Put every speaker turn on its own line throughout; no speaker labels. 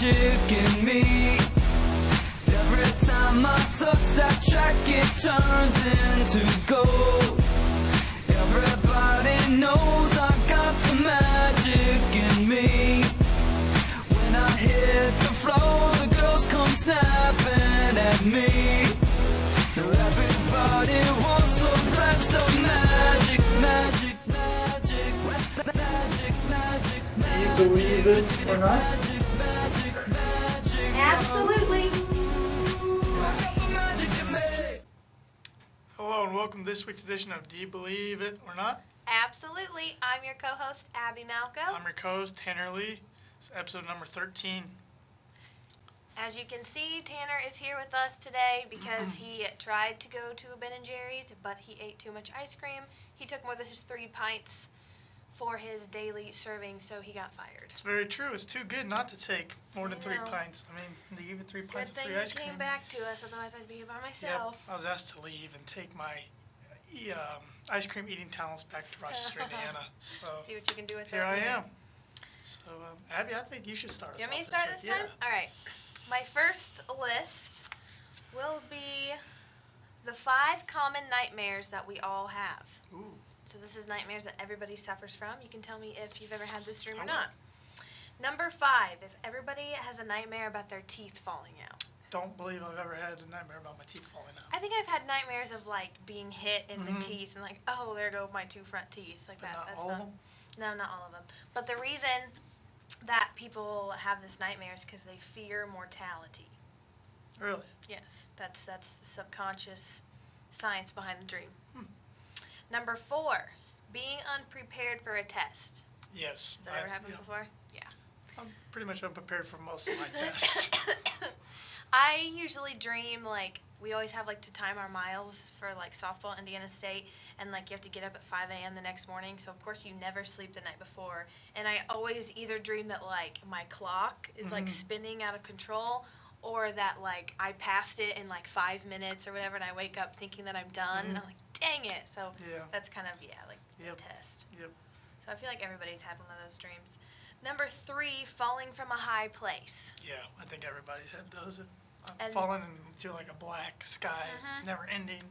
magic in me. Every time I touch that track, it turns into gold. Everybody knows I got the magic in me. When I hit the floor, the girls come snapping at me. Everybody wants a blast of magic, magic, magic, magic, magic, magic.
Do you believe it or not?
Welcome to this week's edition of Do You Believe It or Not?
Absolutely. I'm your co-host Abby Malco.
I'm your co-host Tanner Lee. It's episode number 13.
As you can see, Tanner is here with us today because he tried to go to a Ben and Jerry's, but he ate too much ice cream. He took more than his three pints for his daily serving, so he got fired.
It's very true. It's too good not to take more than three pints. I mean, you three
Good
pints of
thing
free ice
came
cream.
back to us, otherwise I'd be here by
Yep.
myself.
I was asked to leave and take my uh, e- um, ice cream eating talents back to Rochester, Indiana. So
See what you can do with
here
that.
I
later.
am. So, um, Abby, I think you should start us
You want me to start
week.
this time? All right. My first list will be the five common nightmares that we all have.
Ooh.
So this is nightmares that everybody suffers from. You can tell me if you've ever had this dream or not. Number five is everybody has a nightmare about their teeth falling out.
Don't believe I've ever had a nightmare about my teeth falling out.
I think I've had nightmares of like being hit in
Mhm.
the teeth and like, oh, there go my two front teeth, like
But
that.
not
That's
all
not.
of them.
No, not all of them. But the reason that people have this nightmare is because they fear mortality.
Really?
Yes, that's that's the subconscious science behind the dream. Number four, being unprepared for a test.
Yes.
Has that ever
I've-
happened
yeah.
before? Yeah.
I'm pretty much unprepared for most of my tests.
I usually dream like we always have like to time our miles for like softball Indiana State and like you have to get up at 5 a.m. the next morning so of course you never sleep the night before and I always either dream that like my clock is like
Mhm.
spinning out of control or that like I passed it in like five minutes or whatever and I wake up thinking that I'm done and
Mhm.
I'm like dang it so
Yeah.
that's kind of yeah like
Yep.
a test
Yep.
so I feel like everybody's had one of those dreams number three falling from a high place
Yeah, I think everybody's had those. I'm
And-
falling into like a black sky. It's
Mhm.
never ending.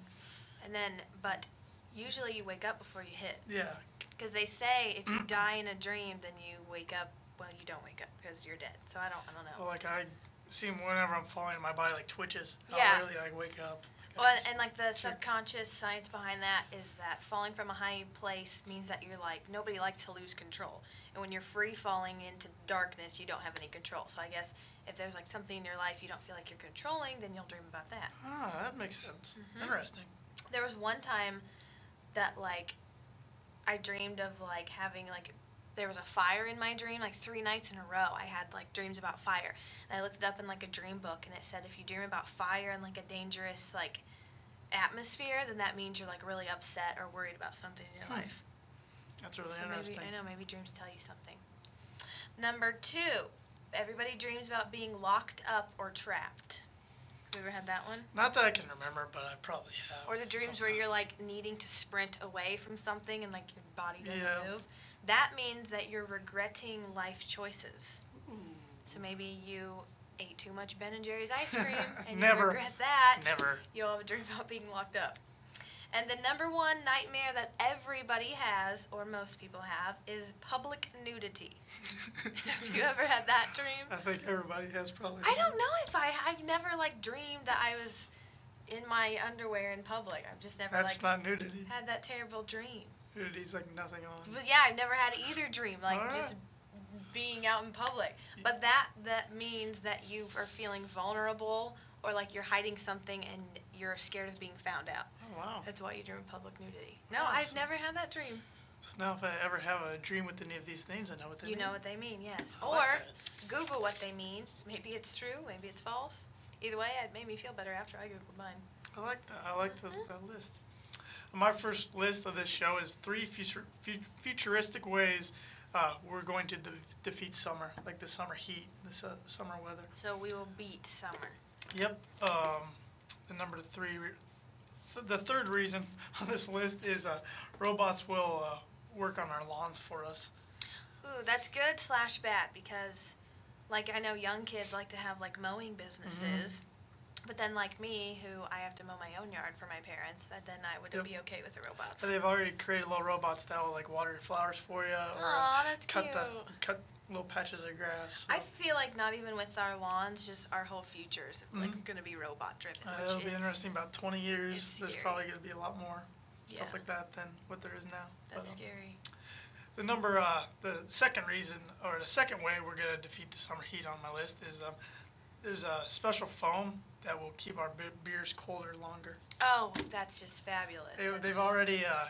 and then but usually you wake up before you hit
Yeah.
Because they say if you die in a dream, then you wake up. Well, you don't wake up because you're dead. So I don't. I don't know.
Well, like I see whenever I'm falling, my body like twitches.
Yeah.
I really like wake up.
Well, and, and like the
Sure.
subconscious science behind that is that falling from a high place means that you're like nobody likes to lose control, and when you're free falling into darkness, you don't have any control. So I guess if there's like something in your life you don't feel like you're controlling, then you'll dream about that.
ah, that makes sense.
Mm-hmm.
Interesting.
There was one time that like I dreamed of like having like there was a fire in my dream like three nights in a row. I had like dreams about fire, and I looked it up in like a dream book, and it said if you dream about fire and like a dangerous like atmosphere, then that means you're like really upset or worried about something in your
Hmm.
life.
That's really
so
interesting.
maybe I know maybe dreams tell you something. Number two, everybody dreams about being locked up or trapped. Have you ever had that one?
Not that I can remember, but I probably have.
Or the dreams where you're like needing to sprint away from something and like your body doesn't
Yeah.
move. That means that you're regretting life choices.
Ooh.
So maybe you ate too much Ben and Jerry's ice cream and
Never.
you regret that.
Never.
You'll have a dream about being locked up. And the number one nightmare that everybody has, or most people have, is public nudity. have you ever had that dream?
I think everybody has probably.
I don't know if I. I've never like dreamed that I was in my underwear in public. I've just never
That's
like
not nudity.
had that terrible dream.
Nudity's like nothing on.
But yeah, I've never had either dream like
Alright.
just being out in public. But that that means that you are feeling vulnerable or like you're hiding something and you're scared of being found out.
Wow.
That's why you dream of public nudity. No, I've never had that dream.
So now if I ever have a dream with any of these things, I know what they mean.
You
mean.
know what they mean, yes.
I
Or
like
Google what they mean. Maybe it's true, maybe it's false. Either way, it made me feel better after I Googled mine.
I like that. I like those,
Mm-hmm.
that list. My first list of this show is three future, fu- futuristic ways uh, we're going to de- defeat summer, like the summer heat, the su- summer weather.
So we will beat summer.
Yep. Um, the number three, re- th- the third reason on this list is uh, robots will uh, work on our lawns for us.
Ooh, that's good slash bad because Like I know young kids like to have like mowing businesses. But then, like me, who I have to mow my own yard for my parents, that then I would
Yep.
be okay with the robots.
But they've already created little robots that will like water your flowers for you, or
Aw, that's
cut the cut little patches of grass. So.
I feel like not even with our lawns, just our whole future is like
Mhm.
going to be robot driven.
Uh, it'll be
is-
interesting. About 20 years, there's probably going to be a lot more stuff
Yeah.
like that than what there is now.
That's
But, um,
scary.
The number, uh, the second reason, or the second way we're going to defeat the summer heat on my list is um, there's a special foam that will keep our be- beers colder longer.
Oh, that's just fabulous.
They,
just-
already uh,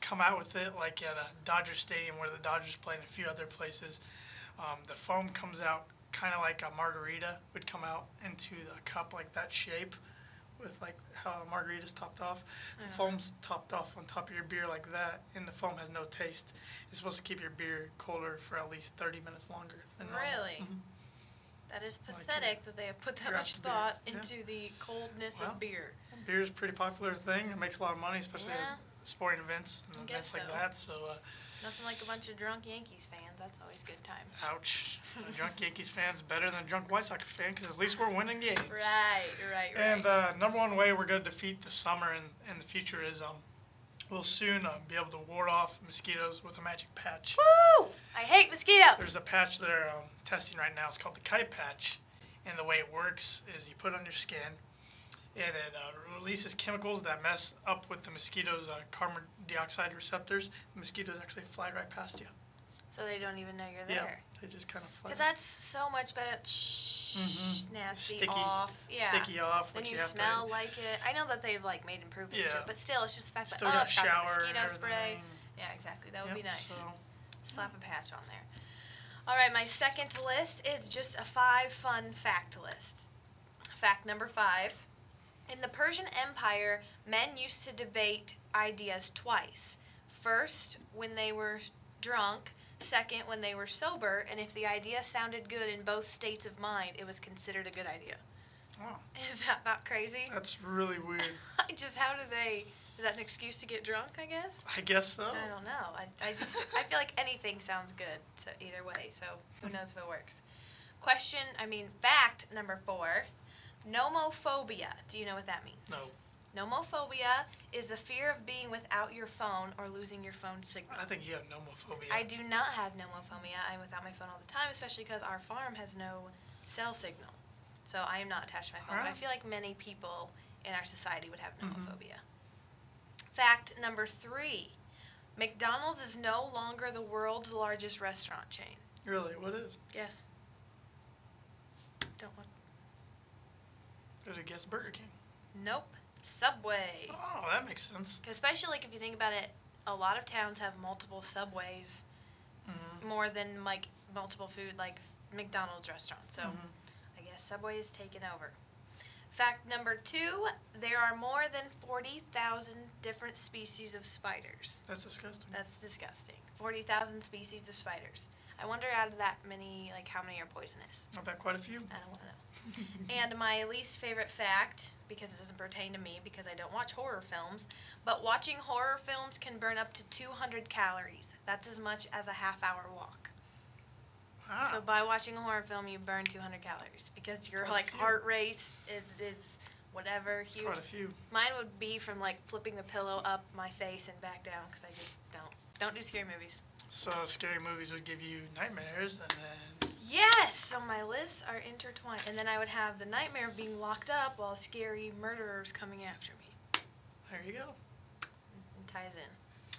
come out with it, like at a Dodger Stadium where the Dodgers play and a few other places. Um, the foam comes out kind of like a margarita would come out into the cup, like that shape, with like how a margarita's topped off. The
Yeah.
foam's topped off on top of your beer like that, and the foam has no taste. It's supposed to keep your beer colder for at least 30 minutes longer than.
Really?
Mhm.
That is
Like,
pathetic that they have put that much
beer,
thought
yeah.
into the coldness
Well,
of beer.
Beer is a pretty popular thing. It makes a lot of money, especially
Yeah.
Sporting events and
I
events like
so.
that. So, uh,
Nothing like a bunch of drunk Yankees fans. That's always a good time.
ouch. a drunk Yankees fan's better than a drunk White Sox fan because at least we're winning games.
Right, right, right.
And uh, number one way we're going to defeat the summer in, in the future is um, we'll soon uh, be able to ward off mosquitoes with a magic patch.
Woo! I hate mosquitoes.
There's a patch they're um, testing right now. It's called the kite patch. And the way it works is you put it on your skin, and it uh, releases chemicals that mess up with the mosquitoes' uh, carbon dioxide receptors. The mosquitoes actually fly right past you.
so they don't even know you're
Yeah,
there.
they just kind of fly.
Because that's so much better. Shh,
Mhm.
nasty
Sticky-
off. Yeah.
Sticky off.
Then
which
you, smell
to,
like it. I know that they've like made improvements to it, but still, it's just the fact
Still
that oh, got the mosquito spray. Yeah, exactly. That would be nice.
So,
Slap a patch on there. All right, my second list is just a five fun fact list. Fact number five. In the Persian Empire, men used to debate ideas twice. First, when they were drunk. Second, when they were sober. And if the idea sounded good in both states of mind, it was considered a good idea.
oh,
Is that not crazy?
that's really weird.
Just, how do they, is that an excuse to get drunk, I guess?
I guess so.
I don't know. I, I just I feel like anything sounds good to either way. So who knows if it works? Question. I mean, fact number four. Nomophobia. Do you know what that means?
No.
Nomophobia is the fear of being without your phone or losing your phone signal.
I think you have nomophobia.
I do not have nomophobia. I'm without my phone all the time, especially because our farm has no cell signal. So I am not attached to my phone. But I feel like many people in our society would have
Mhm.
nomophobia. Fact number three McDonald's is no longer the world's largest restaurant chain.
Really, what is?
Yes. Don't look.
A guess Burger King.
Nope. Subway.
Oh, that makes sense.
especially like if you think about it, a lot of towns have multiple subways
hmm
more than like multiple food like McDonald's restaurants. So
Mhm.
I guess Subway is taken over. Fact number two there are more than 40,000 different species of spiders.
That's disgusting.
That's disgusting. 40,000 species of spiders. I wonder out of that many, like, how many are poisonous?
I bet quite a few.
I don't want to know. and my least favorite fact, because it doesn't pertain to me, because I don't watch horror films, but watching horror films can burn up to 200 calories. That's as much as a half hour walk.
Wow.
So by watching a horror film, you burn 200 calories because your like heart rate is is whatever huge.
quite a few.
Mine would be from like flipping the pillow up my face and back down because I just don't don't do scary movies.
So scary movies would give you nightmares, and then
Yes, so my lists are intertwined, and then I would have the nightmare of being locked up while scary murderers coming after me.
there you go.
It ties in.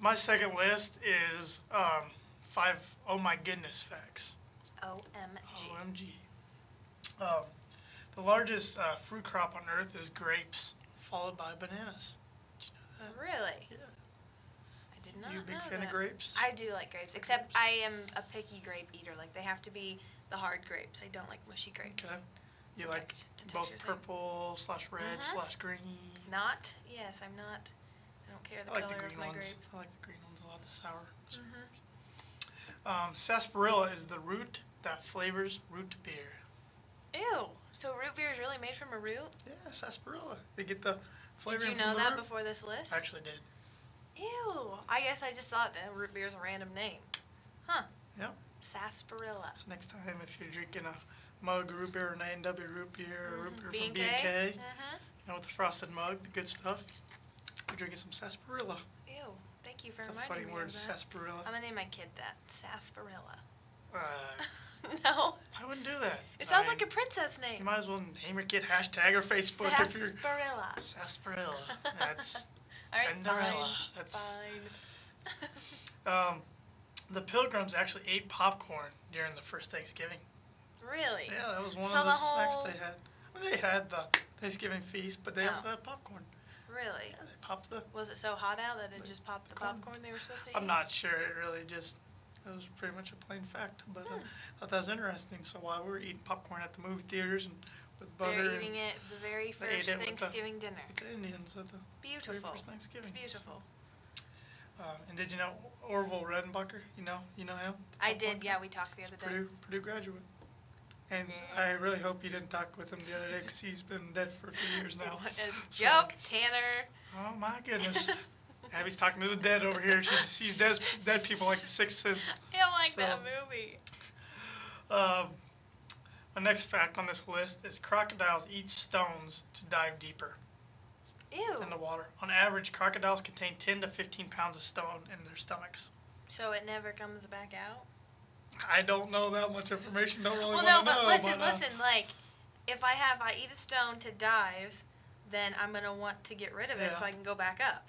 My second list is um, five oh my goodness facts.
OMG.
OMG. Um, the largest uh, fruit crop on earth is grapes, followed by bananas. Did you know that?
Really?
Yeah.
I did not
You a big
know
fan
that.
of grapes?
I do like grapes, except
grapes?
I am a picky grape eater. Like they have to be the hard grapes. I don't like mushy grapes.
Okay. You like both
texture thing.
purple slash red
Mhm.
slash green.
Not? Yes, I'm not. I don't care the
I like the
color
green
of my
ones.
grape.
I like the green ones a lot. The sour.
Mhm.
Um, sarsaparilla is the root that flavors root beer.
Ew. So root beer is really made from a root?
Yeah, sarsaparilla. They get the flavor
Did you know
the
that
root.
before this list?
I actually did.
Ew. I guess I just thought uh, root beer is a random name. Huh.
Yep.
Sarsaparilla.
So next time, if you're drinking a mug root beer, an A&W root beer, or root beer
B
from
and
B and K,
K.
you know, with the frosted mug, the good stuff, you're drinking some sarsaparilla.
Ew. Thank you for
It's a
reminding
funny
me
word,
of that.
sarsaparilla.
I'm gonna name my kid that. Sarsaparilla.
Uh,
no.
I wouldn't do that.
It sounds like a princess name.
You might as well name your kid hashtag or Facebook if you're
Sarsaparilla.
sarsaparilla. That's
right,
Cinderella.
fine,
That's
Fine.
um, the Pilgrims actually ate popcorn during the first Thanksgiving.
Really?
Yeah, that was one
So
of the,
the
snacks they had. They had the Thanksgiving feast, but they also
Oh.
had popcorn.
Really?
Yeah, they popped the.
Was it so hot out that it just popped the
popcorn.
popcorn they were supposed to eat?
I'm not sure. It really just. It was pretty much a plain fact, but uh,
Hmm.
I thought that was interesting. So while we were eating popcorn at the movie theaters and with
They're eating it the very first
it with the-
Thanksgiving dinner.
the Indians at the very
Beautiful.
first Thanksgiving.
It's
so,
beautiful.
um, and did you know Orville Redenbacher? You know, you know him.
I did, yeah, we talked the other day.
Purdue, Purdue graduate. And
Yeah.
I really hope you didn't talk with him the other day because he's been dead for a few years now. So-
joke, Tanner.
Oh my goodness. Abby's talking to the dead over here. She sees dead, dead people like the Sixth Sense.
I don't like that movie.
Um, the next fact on this list is crocodiles eat stones to dive deeper
Ew.
in the water. On average, crocodiles contain 10 to 15 pounds of stone in their stomachs.
So it never comes back out?
I don't know that much information. Don't really
well,
want
no,
to
but
know.
listen,
but, uh,
listen. Like, if I have, I eat a stone to dive, then I'm gonna want to get rid of it so I can go back up.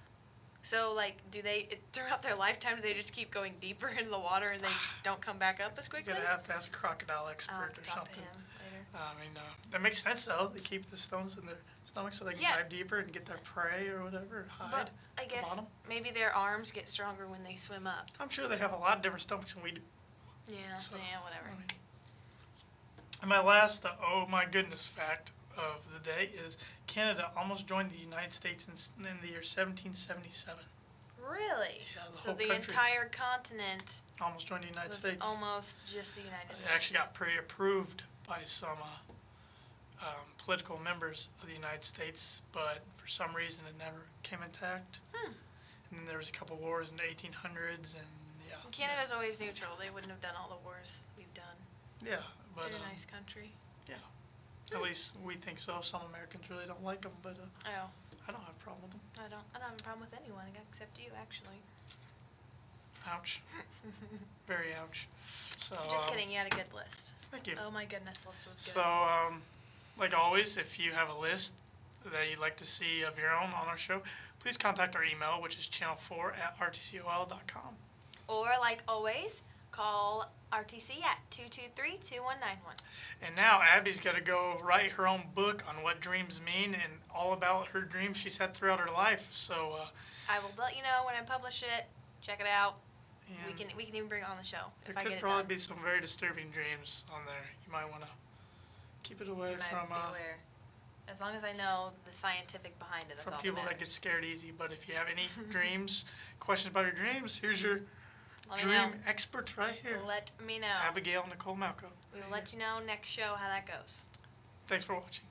So, like, do they throughout their lifetime do they just keep going deeper into the water and they don't come back up as quickly?
You're gonna have to ask a crocodile expert or something.
later.
I mean, uh, that makes sense though. They keep the stones in their stomach so they can
Yeah.
dive deeper and get their prey or whatever and hide.
But I
at the bottom.
maybe their arms get stronger when they swim up.
I'm sure they have a lot of different stomachs than we do.
Yeah,
So,
yeah, whatever.
I mean, and my last, uh, oh my goodness, fact of the day is Canada almost joined the United States in, in the year 1777.
Really?
Yeah, the
so
whole
the
country.
entire continent
Almost joined the United
was
States.
almost just the United
It
States.
It actually got pre-approved by some uh, um, political members of the United States, but for some reason it never came intact.
Hmm.
And then there was a couple wars in the 1800s, and yeah.
Canada's always neutral. They wouldn't have done all the wars we've done.
Yeah, but
They're
um,
a nice country.
At least we think so. Some Americans really don't like them, but uh,
Oh,
I don't have a problem with them.
I don't. I don't have a problem with anyone except you, actually.
Ouch. Very ouch. So.
Just
um,
kidding. You had a good list.
Thank you.
Oh my goodness, list was
So,
good.
um, like always, if you have a list that you'd like to see of your own on our show, please contact our email, which is channel4 at rtcol.com.
or like always, call RTC at 223-2191.
And now Abby's got to go write her own book on what dreams mean and all about her dreams she's had throughout her life. So, uh,
I will let you know when I publish it. Check it out. We can we can even bring it on the show
there
if I
could probably be some very disturbing dreams on there. You might want to keep it away from uh.
As long as I know the scientific behind it, that's
from people
that
that get scared easy. But if you have any dreams, questions about your dreams, here's your
Let me
dream
know.
expert right here.
Let me know.
Abigail Nicole Malco.
We will let you know next show how that goes.
Thanks for watching.